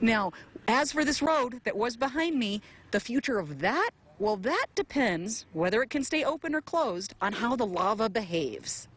Now, as for this road that was behind me, the future of that, well, that depends whether it can stay open or closed on how the lava behaves.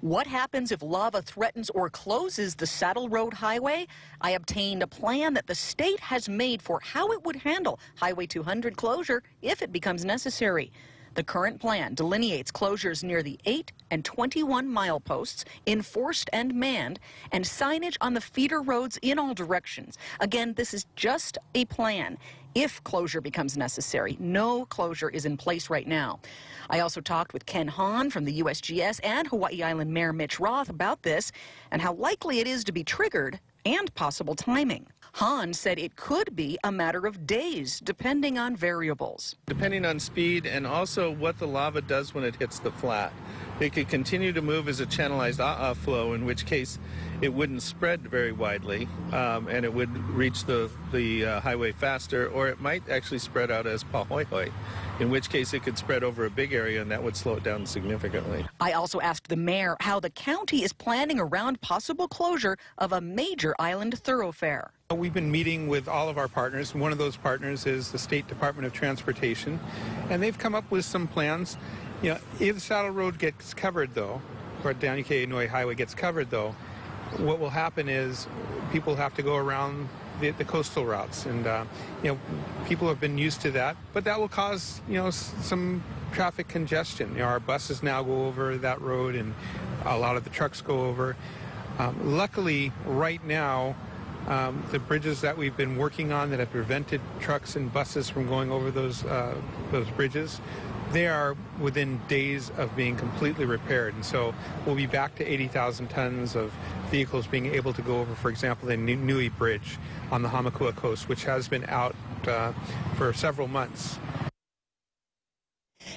What happens if lava threatens or closes the Saddle Road Highway? I obtained a plan that the state has made for how it would handle Highway 200 closure if it becomes necessary. The current plan delineates closures near the 8 and 21 mile posts, enforced and manned, and signage on the feeder roads in all directions. Again, this is just a plan. If closure becomes necessary, no closure is in place right now. I also talked with Ken Hon from the USGS and Hawaii Island Mayor Mitch Roth about this and how likely it is to be triggered and possible timing. Hon said it could be a matter of days, depending on variables. Depending on speed and also what the lava does when it hits the flat. It could continue to move as a channelized uh flow, in which case it wouldn't spread very widely um, and it would reach the, the uh, highway faster, or it might actually spread out as pahoehoe, in which case it could spread over a big area and that would slow it down significantly. I also asked the mayor how the county is planning around possible closure of a major island thoroughfare. We've been meeting with all of our partners. One of those partners is the State Department of Transportation, and they've come up with some plans. You know, if the Saddle Road gets covered, though, or Daniel K. Inouye Highway gets covered, though, what will happen is people have to go around the, the coastal routes, and uh, you know, people have been used to that. But that will cause you know some traffic congestion. You know, our buses now go over that road, and a lot of the trucks go over. Um, luckily, right now, um, the bridges that we've been working on that have prevented trucks and buses from going over those uh, those bridges, they are within days of being completely repaired, and so we'll be back to 80,000 tons of vehicles being able to go over, for example, the Nui Bridge on the Hamakua coast, which has been out uh, for several months.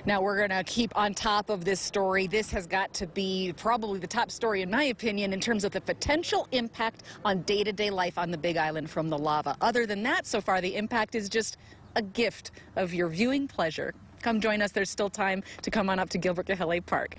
Now, we're going to keep on top of this story. This has got to be probably the top story, in my opinion, in terms of the potential impact on day to day life on the Big Island from the lava. Other than that, so far, the impact is just a gift of your viewing pleasure. Come join us. There's still time to come on up to Gilbert Kahele Park.